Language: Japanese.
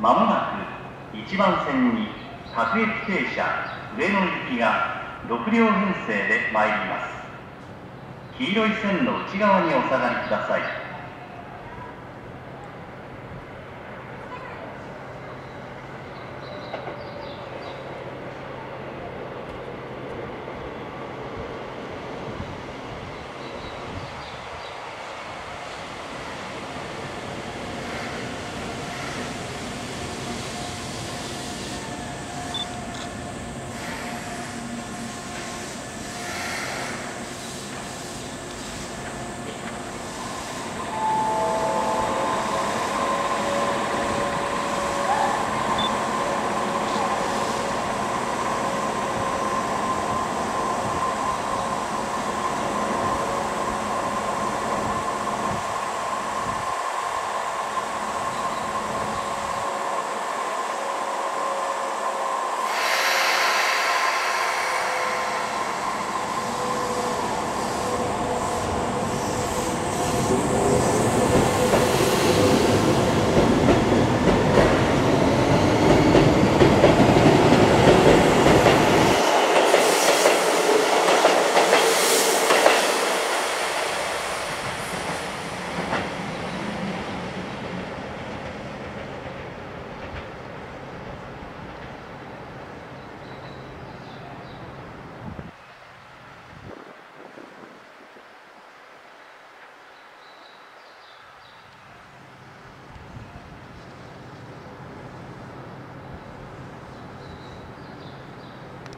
まもなく1番線に各駅停車上野行きが6両編成で参ります。黄色い線の内側にお下がりください。